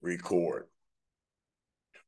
record.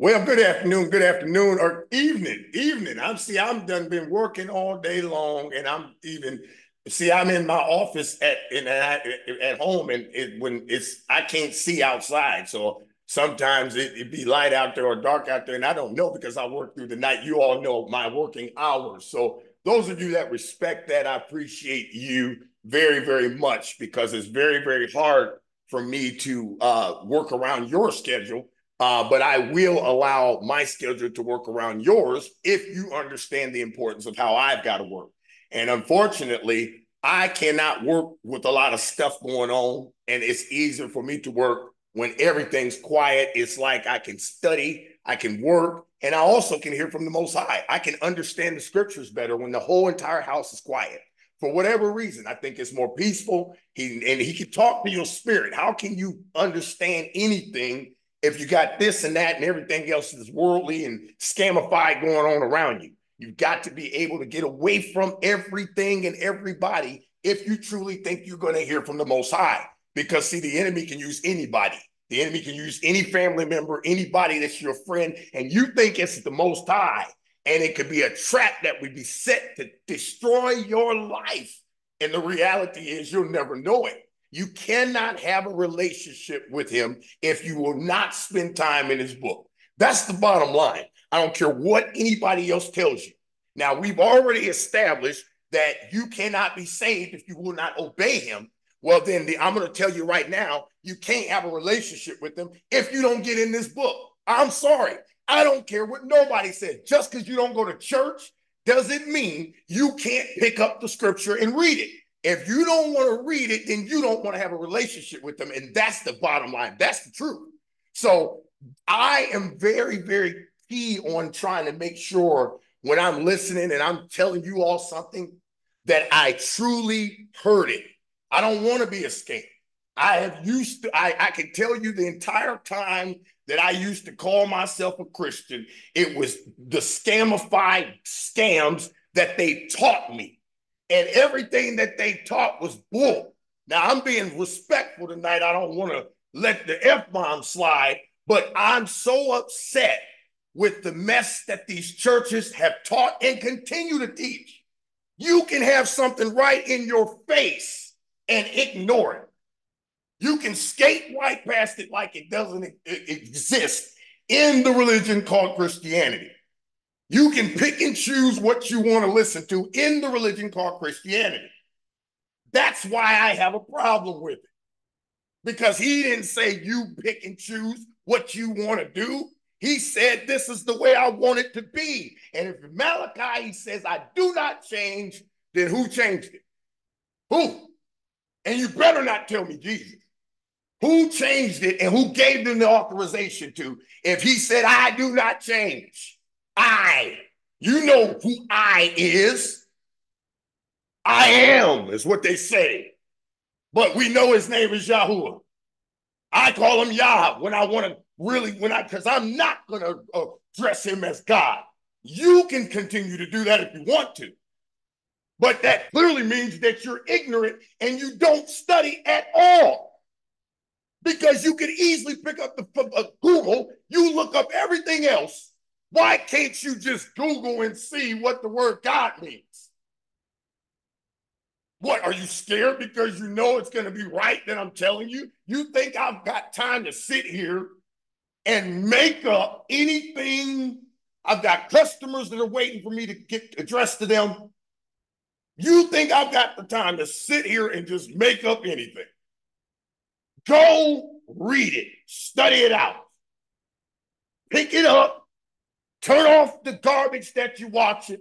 Well, good afternoon, good afternoon, or evening, evening. I'm see, I'm done been working all day long, and I'm even see, I'm in my office at in at, home, and it, when it's I can't see outside, so sometimes it, it be light out there or dark out there, and I don't know because I work through the night. You all know my working hours, so those of you that respect that, I appreciate you very, very much because it's very, very hard for me to uh, work around your schedule. Uh, but I will allow my schedule to work around yours if you understand the importance of how I've got to work. And unfortunately, I cannot work with a lot of stuff going on, and it's easier for me to work when everything's quiet. It's like I can study, I can work, and I also can hear from the Most High. I can understand the scriptures better when the whole entire house is quiet for whatever reason. I think it's more peaceful. He and he can talk to your spirit. How can you understand anything if you got this and that and everything else is worldly and scamified going on around you? You've got to be able to get away from everything and everybody if you truly think you're going to hear from the Most High. Because see, the enemy can use anybody. The enemy can use any family member, anybody that's your friend, and you think it's the Most High and it could be a trap that would be set to destroy your life. And the reality is, you'll never know it. You cannot have a relationship with him if you will not spend time in his book. That's the bottom line. I don't care what anybody else tells you. Now, we've already established that you cannot be saved if you will not obey him. Well, then the, I'm going to tell you right now, you can't have a relationship with him if you don't get in this book. I'm sorry. I don't care what nobody said. Just because you don't go to church doesn't mean you can't pick up the scripture and read it. If you don't want to read it, then you don't want to have a relationship with them. And that's the bottom line. That's the truth. So I am very, very key on trying to make sure when I'm listening and I'm telling you all something that I truly heard it. I don't want to be a scam. I have used to, I, I can tell you the entire time that I used to call myself a Christian, it was the scamified scams that they taught me. And everything that they taught was bull. Now I'm being respectful tonight. I don't want to let the F bomb slide, but I'm so upset with the mess that these churches have taught and continue to teach. You can have something right in your face and ignore it. You can skate right past it like it doesn't exist in the religion called Christianity. You can pick and choose what you want to listen to in the religion called Christianity. That's why I have a problem with it. Because he didn't say you pick and choose what you want to do. He said, This is the way I want it to be. And if Malachi says, I do not change, then who changed it? Who? And you better not tell me Jesus. Who changed it and who gave them the authorization to? If he said, I do not change, I, you know who I is. I am, is what they say. But we know his name is Yahuwah. I call him Yah when I want to really, when I, because I'm not going to uh, address him as God. You can continue to do that if you want to. But that clearly means that you're ignorant and you don't study at all because you can easily pick up the uh, Google, you look up everything else. Why can't you just Google and see what the word God means? What are you scared because you know it's going to be right that I'm telling you? You think I've got time to sit here and make up anything? I've got customers that are waiting for me to get addressed to them. You think I've got the time to sit here and just make up anything? Go read it, study it out, pick it up, turn off the garbage that you watch it.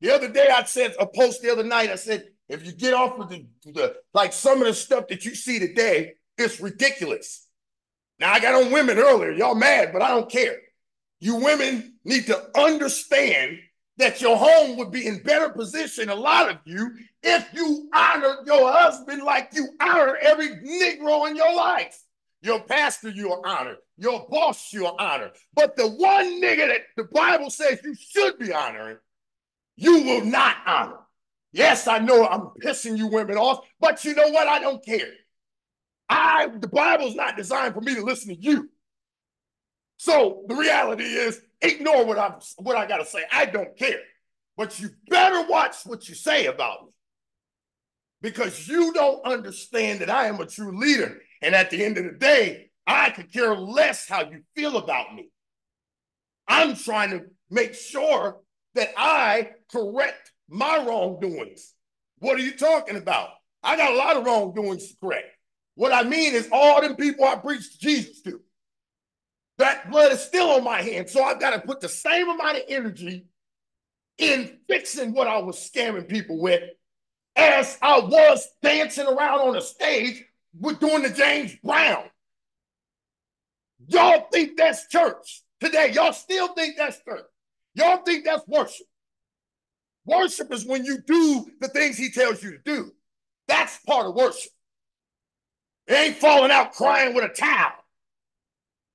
The other day, I said a post the other night. I said, if you get off of the, the like some of the stuff that you see today, it's ridiculous. Now I got on women earlier. Y'all mad, but I don't care. You women need to understand that your home would be in better position, a lot of you, if you honor your husband like you honor every Negro in your life. Your pastor, you'll honor. Your boss, you'll honor. But the one nigga that the Bible says you should be honoring, you will not honor. Yes, I know I'm pissing you women off, but you know what? I don't care. I the Bible's not designed for me to listen to you. So the reality is, ignore what I'm what I gotta say. I don't care. But you better watch what you say about me. Because you don't understand that I am a true leader. And at the end of the day, I could care less how you feel about me. I'm trying to make sure that I correct my wrongdoings. What are you talking about? I got a lot of wrongdoings to correct. What I mean is all them people I preached Jesus to. That blood is still on my hands. So I've got to put the same amount of energy in fixing what I was scamming people with as I was dancing around on the stage with doing the James Brown. Y'all think that's church today. Y'all still think that's church. Y'all think that's worship. Worship is when you do the things he tells you to do. That's part of worship. It ain't falling out crying with a towel.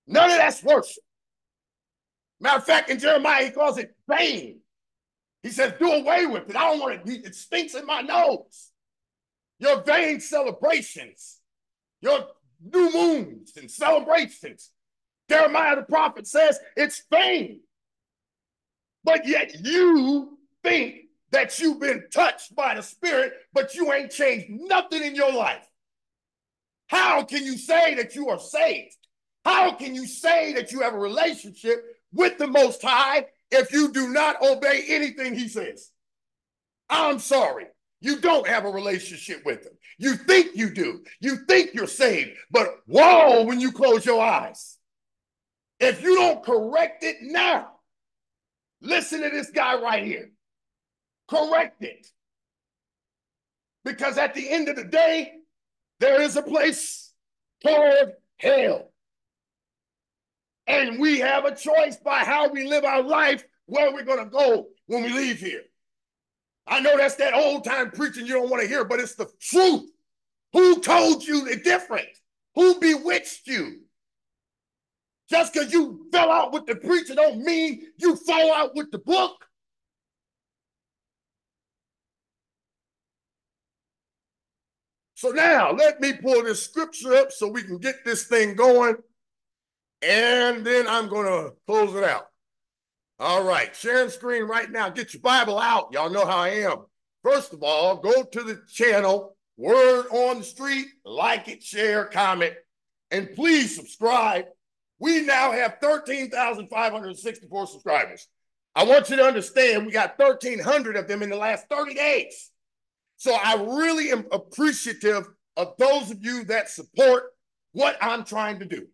None of that's worship. Matter of fact, in Jeremiah, he calls it vain. He says, do away with it. I don't want it. It stinks in my nose. Your vain celebrations, your new moons and celebrations. Jeremiah the prophet says it's vain. But yet you think that you've been touched by the Spirit, but you ain't changed nothing in your life. How can you say that you are saved? How can you say that you have a relationship with the Most High if you do not obey anything He says? I'm sorry. You don't have a relationship with Him. You think you do. You think you're saved, but whoa, when you close your eyes. If you don't correct it now, listen to this guy right here. Correct it. Because at the end of the day, there is a place called hell. And we have a choice by how we live our life, where we're going to go when we leave here. I know that's that old time preaching you don't want to hear, but it's the truth. Who told you the different? Who bewitched you? Just because you fell out with the preacher don't mean you fall out with the book. So now let me pull this scripture up so we can get this thing going. And then I'm going to close it out. All right, sharing screen right now. Get your Bible out. Y'all know how I am. First of all, go to the channel, Word on the Street, like it, share, comment, and please subscribe. We now have 13,564 subscribers. I want you to understand we got 1,300 of them in the last 30 days. So I really am appreciative of those of you that support what I'm trying to do.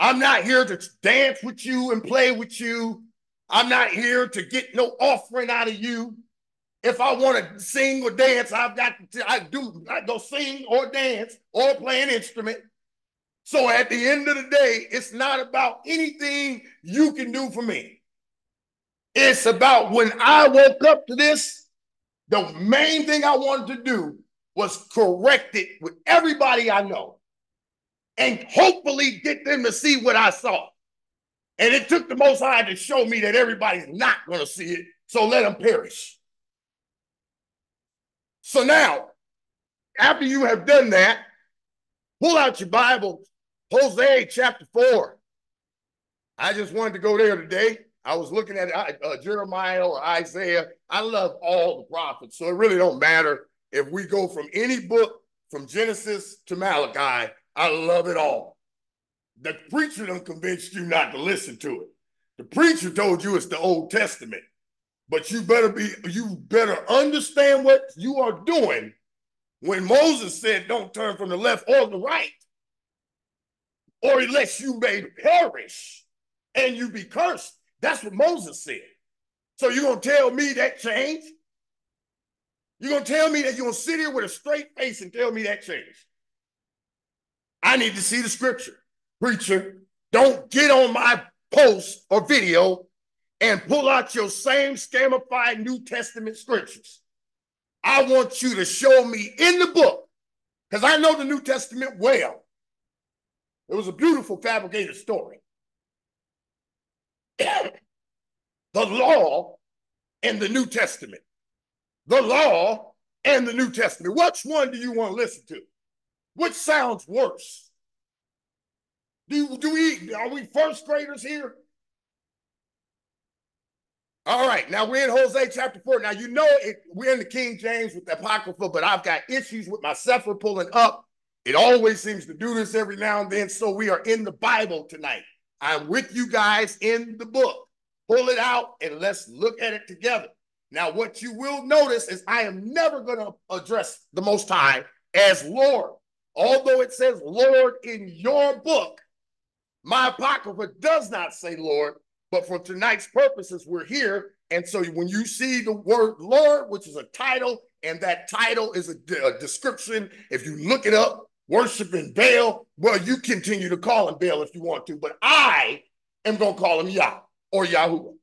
I'm not here to dance with you and play with you. I'm not here to get no offering out of you. If I want to sing or dance, I've got to I do I go sing or dance or play an instrument. So at the end of the day, it's not about anything you can do for me. It's about when I woke up to this, the main thing I wanted to do was correct it with everybody I know and hopefully get them to see what I saw. And it took the Most High to show me that everybody's not going to see it, so let them perish. So now, after you have done that, pull out your Bible, Hosea chapter 4. I just wanted to go there today. I was looking at uh, Jeremiah or Isaiah. I love all the prophets, so it really don't matter if we go from any book from Genesis to Malachi. I love it all. The preacher done convinced you not to listen to it. The preacher told you it's the Old Testament, but you better be you better understand what you are doing when Moses said, "Don't turn from the left or the right, or unless you may perish and you be cursed." That's what Moses said. So you're to tell me that changed? You're to tell me that you're to sit here with a straight face and tell me that changed? I need to see the scripture. Preacher, don't get on my post or video and pull out your same scamified New Testament scriptures. I want you to show me in the book, because I know the New Testament well. It was a beautiful fabricated story. the law and the New Testament. The law and the New Testament. Which one do you want to listen to? Which sounds worse? Do, do we are we first graders here? All right, now we're in Hosea chapter 4. Now you know it, we're in the King James with the Apocrypha, but I've got issues with my Sefer pulling up. It always seems to do this every now and then. So we are in the Bible tonight. I'm with you guys in the book. Pull it out and let's look at it together. Now, what you will notice is I am never going to address the Most High as Lord. Although it says Lord in your book, my Apocrypha does not say Lord, but for tonight's purposes, we're here. And so when you see the word Lord, which is a title, and that title is a, a description, if you look it up, worshiping Baal, well, you continue to call him Baal if you want to, but I am going to call him Yah or Yahuwah.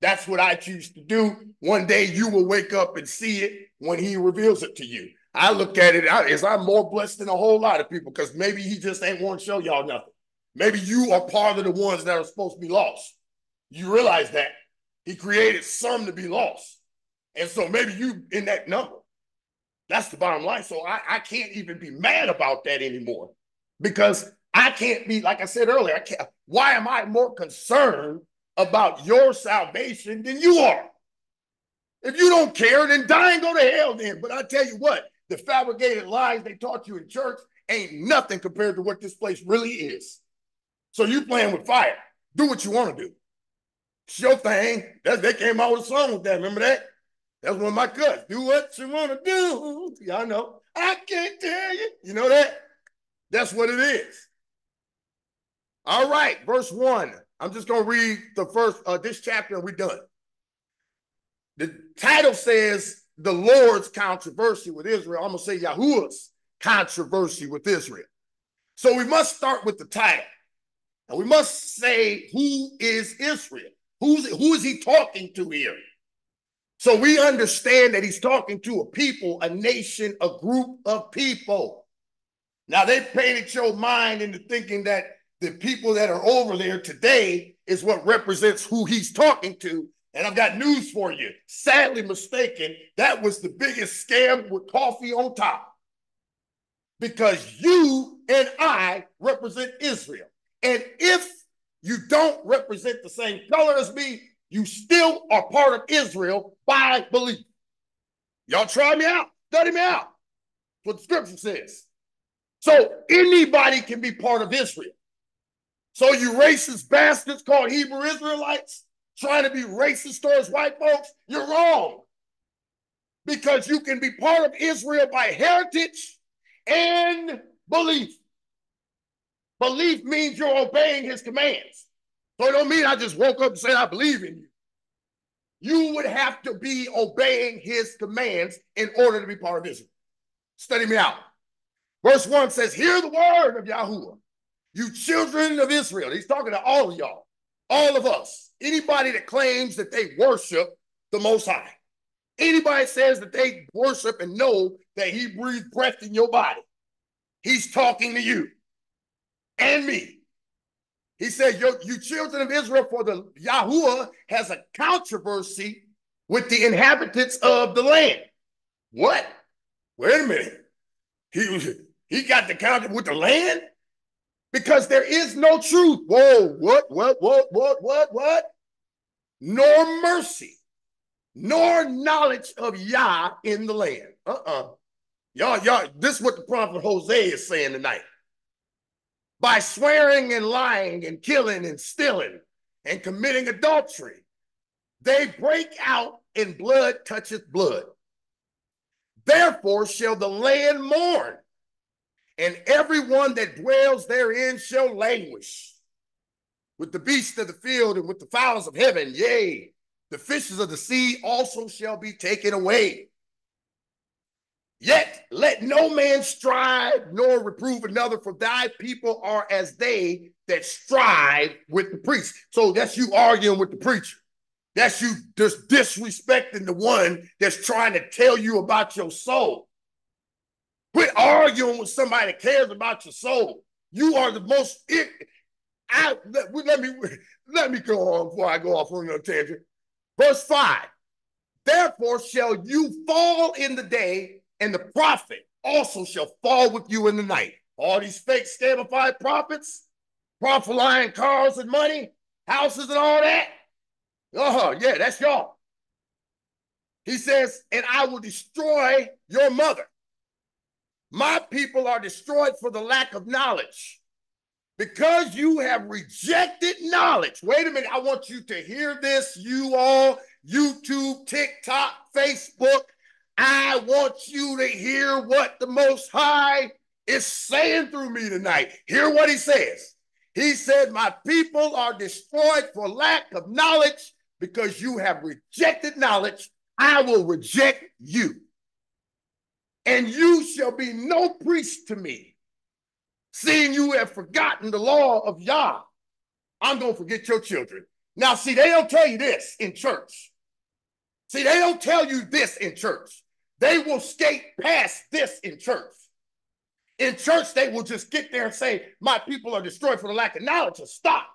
That's what I choose to do. One day you will wake up and see it when he reveals it to you. I look at it as I'm more blessed than a whole lot of people because maybe he just ain't want to show y'all nothing. Maybe you are part of the ones that are supposed to be lost. You realize that he created some to be lost. And so maybe you in that number. That's the bottom line. So I, I can't even be mad about that anymore because I can't be, like I said earlier, I can't. Why am I more concerned about your salvation than you are? If you don't care, then die and go to hell then. But I tell you what, the fabricated lies they taught you in church ain't nothing compared to what this place really is. So you playing with fire. Do what you want to do. It's your thing. That, they came out with a song with that. Remember that? That's one of my cuts. Do what you want to do. Y'all know. I can't tell you. You know that? That's what it is. All right, verse one. I'm just going to read the first, uh, this chapter and we're done. The title says, The Lord's Controversy with Israel. I'm going to say Yahuwah's controversy with Israel. So we must start with the title. And we must say, Who is Israel? Who's, who is he talking to here? So we understand that he's talking to a people, a nation, a group of people. Now they painted your mind into thinking that the people that are over there today is what represents who he's talking to. And I've got news for you. Sadly mistaken, that was the biggest scam with coffee on top. Because you and I represent Israel. And if you don't represent the same color as me, you still are part of Israel by belief. Y'all try me out, study me out. That's what the scripture says. So anybody can be part of Israel. So you racist bastards called Hebrew Israelites trying to be racist towards white folks, you're wrong. Because you can be part of Israel by heritage and belief. Belief means you're obeying his commands. So it don't mean I just woke up and said I believe in you. You would have to be obeying his commands in order to be part of Israel. Study me out. Verse 1 says, Hear the word of Yahuwah you children of Israel, he's talking to all of y'all, all of us, anybody that claims that they worship the Most High, anybody says that they worship and know that he breathed breath in your body, he's talking to you and me. He said, You children of Israel, for the Yahuwah has a controversy with the inhabitants of the land. What? Wait a minute. He, he got the counter with the land? Because there is no truth. Whoa, what, what, what, what, what, what? Nor mercy, nor knowledge of Yah in the land. Uh-uh. Y'all, y'all, this is what the prophet Hosea is saying tonight. By swearing and lying and killing and stealing and committing adultery, they break out and blood toucheth blood. Therefore shall the land mourn and everyone that dwells therein shall languish with the beasts of the field and with the fowls of heaven. Yea, the fishes of the sea also shall be taken away. Yet let no man strive nor reprove another, for thy people are as they that strive with the priest. So that's you arguing with the preacher. That's you just disrespecting the one that's trying to tell you about your soul. Quit arguing with somebody that cares about your soul. You are the most. I, let, let me let me go on before I go off on a tangent. Verse five. Therefore shall you fall in the day, and the prophet also shall fall with you in the night. All these fake scamified prophets, flying cars and money, houses and all that. Uh-huh, yeah, that's y'all. He says, and I will destroy your mother. My people are destroyed for the lack of knowledge. Because you have rejected knowledge. Wait a minute. I want you to hear this, you all, YouTube, TikTok, Facebook. I want you to hear what the Most High is saying through me tonight. Hear what he says. He said, My people are destroyed for lack of knowledge because you have rejected knowledge. I will reject you. And you shall be no priest to me seeing you have forgotten the law of Yah, I'm going to forget your children. Now, see, they don't tell you this in church. See, they don't tell you this in church. They will skate past this in church. In church, they will just get there and say, My people are destroyed for the lack of knowledge, and stop.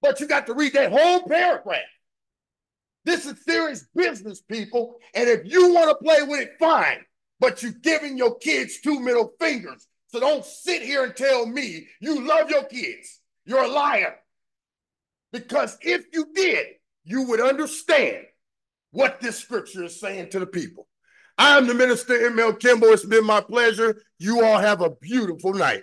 But you got to read that whole paragraph. This is serious business, people. And if you want to play with it, fine. But you're giving your kids two middle fingers so don't sit here and tell me you love your kids. You're a liar. Because if you did, you would understand what this scripture is saying to the people. I'm the minister, M.L. Kimble. It's been my pleasure. You all have a beautiful night.